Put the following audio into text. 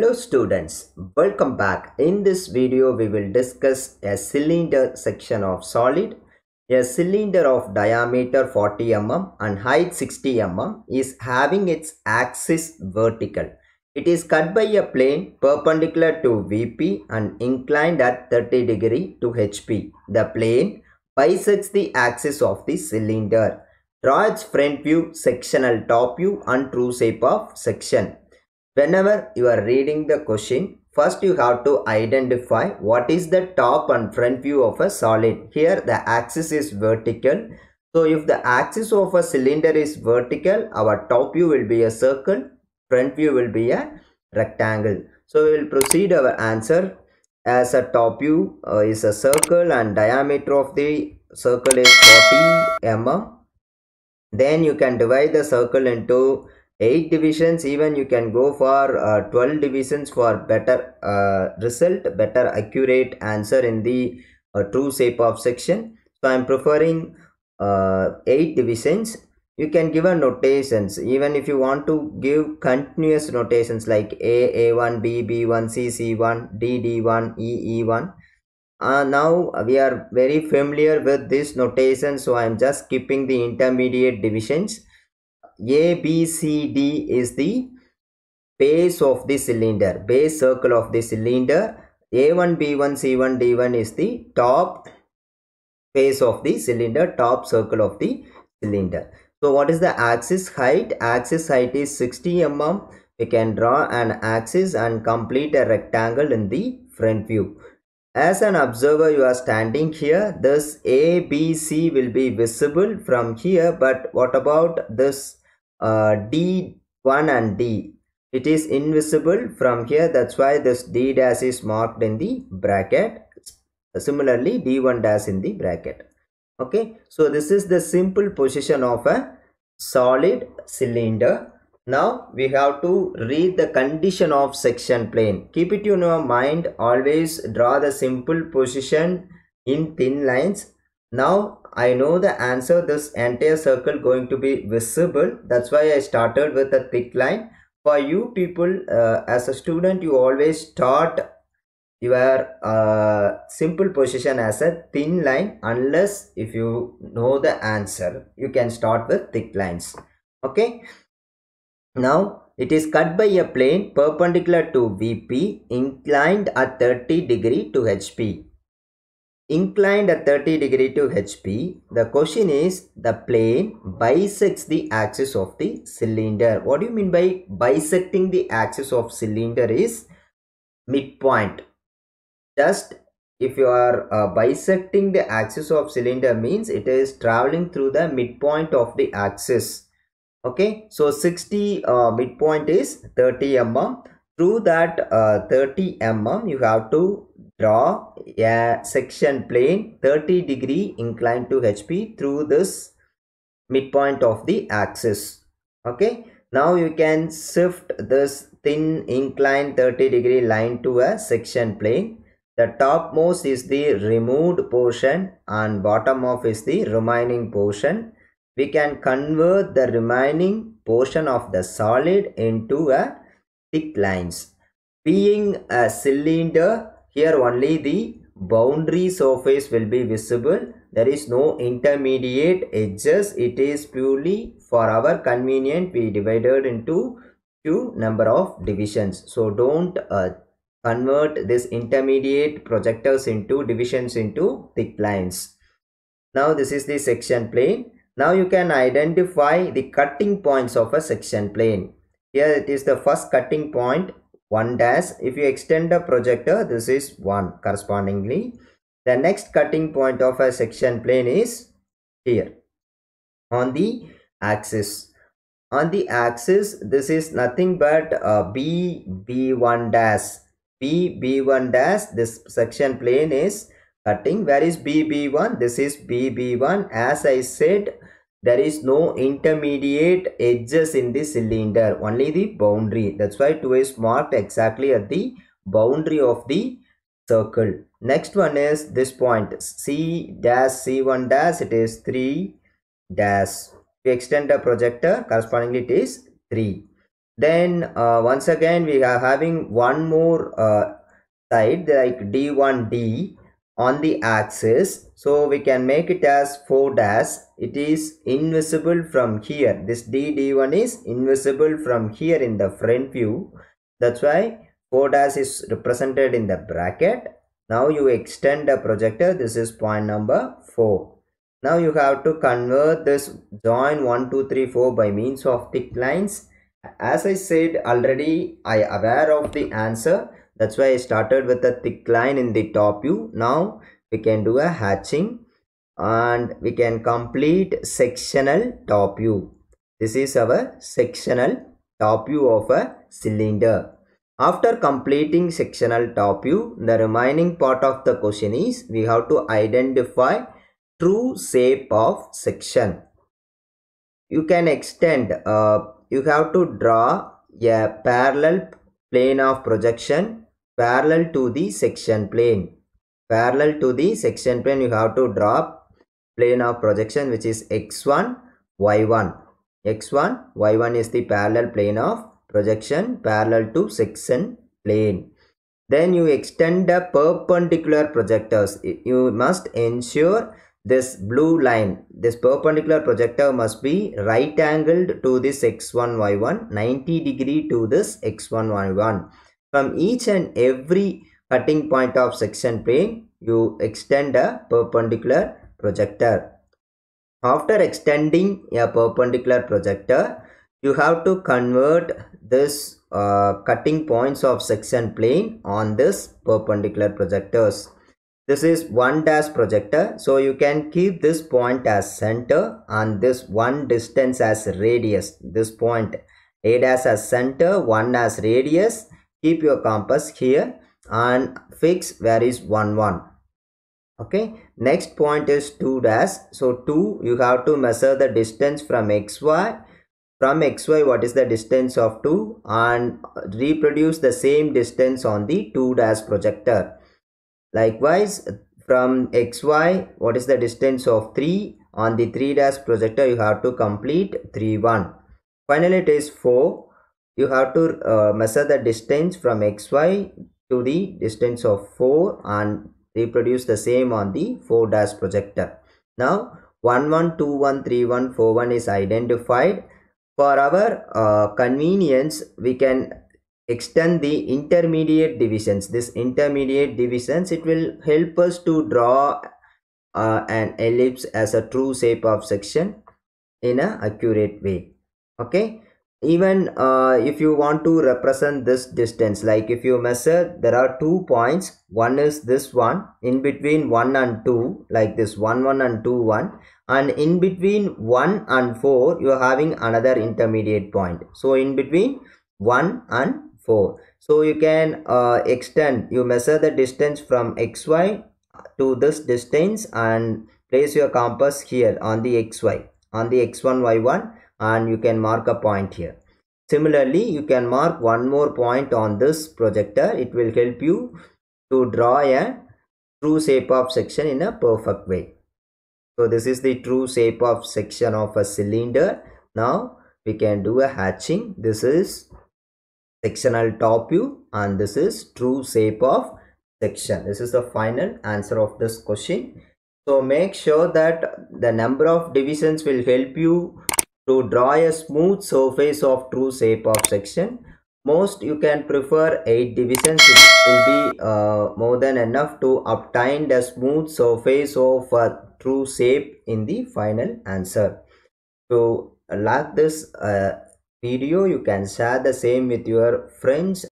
Hello students, welcome back. In this video we will discuss a cylinder section of solid. A cylinder of diameter 40 mm and height 60 mm is having its axis vertical. It is cut by a plane perpendicular to VP and inclined at 30 degree to HP. The plane bisects the axis of the cylinder. Draw its front view, sectional top view and true shape of section. Whenever you are reading the question, first you have to identify what is the top and front view of a solid. Here the axis is vertical. So if the axis of a cylinder is vertical, our top view will be a circle, front view will be a rectangle. So we will proceed our answer as a top view uh, is a circle and diameter of the circle is 40 mm. Then you can divide the circle into 8 divisions even you can go for uh, 12 divisions for better uh, result better accurate answer in the uh, true shape of section. So i'm preferring uh, 8 divisions. You can give a notations. Even if you want to give continuous notations like a a1 b b1 c c1 d d1 e e1 uh, now we are very familiar with this notation so i'm just skipping the intermediate divisions a B C D is the base of the cylinder, base circle of the cylinder. A1, B1, C1, D1 is the top face of the cylinder, top circle of the cylinder. So what is the axis height? Axis height is 60 mm. We can draw an axis and complete a rectangle in the front view. As an observer, you are standing here. This A, B, C will be visible from here. But what about this uh, D1 and D. It is invisible from here. That's why this D dash is marked in the bracket. Similarly, D1 dash in the bracket. Okay. So this is the simple position of a solid cylinder. Now we have to read the condition of section plane. Keep it in your mind. Always draw the simple position in thin lines. Now I know the answer this entire circle going to be visible. That's why I started with a thick line. For you people uh, as a student you always start your uh, simple position as a thin line unless if you know the answer you can start with thick lines. Okay? Now it is cut by a plane perpendicular to VP inclined at 30 degree to HP inclined at 30 degree to HP. The question is the plane bisects the axis of the cylinder. What do you mean by bisecting the axis of cylinder is midpoint. Just if you are uh, bisecting the axis of cylinder means it is traveling through the midpoint of the axis. Okay, so 60 uh, midpoint is 30 mm. Through that uh, 30 mm you have to draw a section plane 30 degree inclined to HP through this midpoint of the axis. Okay. Now you can shift this thin inclined 30 degree line to a section plane. The topmost is the removed portion and bottom of is the remaining portion. We can convert the remaining portion of the solid into a thick lines. Being a cylinder here only the boundary surface will be visible. There is no intermediate edges. It is purely for our convenient we divided into two number of divisions. So don't uh, convert this intermediate projectors into divisions into thick lines. Now this is the section plane. Now you can identify the cutting points of a section plane here it is the first cutting point 1 dash. If you extend the projector this is 1 correspondingly. The next cutting point of a section plane is here on the axis. On the axis this is nothing but uh, b b1 dash. B b1 dash this section plane is cutting. Where is b b1 this is b b1 as i said there is no intermediate edges in the cylinder only the boundary. That's why 2 is marked exactly at the boundary of the circle. Next one is this point. C dash c1 dash it is 3 dash. We extend the projector correspondingly it is 3 then uh, once again we are having one more uh, side like d1d on the axis. So we can make it as 4 dash. It is invisible from here. This d d1 is invisible from here in the front view. That's why 4 dash is represented in the bracket. Now you extend the projector. This is point number 4 now you have to convert this join 1 2 3 4 by means of thick lines. As i said already i aware of the answer that's why i started with a thick line in the top view now we can do a hatching and we can complete sectional top view this is our sectional top view of a cylinder. After completing sectional top view the remaining part of the question is we have to identify true shape of section. You can extend uh, you have to draw a parallel plane of projection parallel to the section plane. Parallel to the section plane you have to draw plane of projection which is x1 y1 x1 y1 is the parallel plane of projection parallel to section plane. Then you extend the perpendicular projectors. You must ensure this blue line. This perpendicular projector must be right angled to this x1 y1 90 degree to this x1 y1 from each and every cutting point of section plane you extend a perpendicular projector. After extending a perpendicular projector you have to convert this uh, cutting points of section plane on this perpendicular projectors. This is one dash projector so you can keep this point as center and this one distance as radius. This point a dash as center one as radius keep your compass here and fix where is 1 1 okay next point is 2 dash so 2 you have to measure the distance from xy from xy what is the distance of 2 and reproduce the same distance on the 2 dash projector Likewise, from xy, what is the distance of 3? On the 3 dash projector, you have to complete 3, 1. Finally, it is 4. You have to uh, measure the distance from xy to the distance of 4 and reproduce the same on the 4 dash projector. Now, 1, 1, 2, 1, 3, 1, 4, 1 is identified. For our uh, convenience, we can extend the intermediate divisions this intermediate divisions it will help us to draw uh, an ellipse as a true shape of section in a accurate way okay even uh, if you want to represent this distance like if you measure there are two points. One is this one in between 1 and 2 like this 1 1 and 2 1 and in between 1 and 4 you are having another intermediate point. So in between 1 and 4 so you can uh, extend you measure the distance from xy to this distance and place your compass here on the xy on the x1 y1 and you can mark a point here. Similarly you can mark one more point on this projector. It will help you to draw a true shape of section in a perfect way. So this is the true shape of section of a cylinder. Now we can do a hatching. This is sectional top view and this is true shape of section. This is the final answer of this question so make sure that the number of divisions will help you to draw a smooth surface of true shape of section. Most you can prefer 8 divisions. It will be uh, more than enough to obtain the smooth surface of true shape in the final answer. So like this uh, video you can share the same with your friends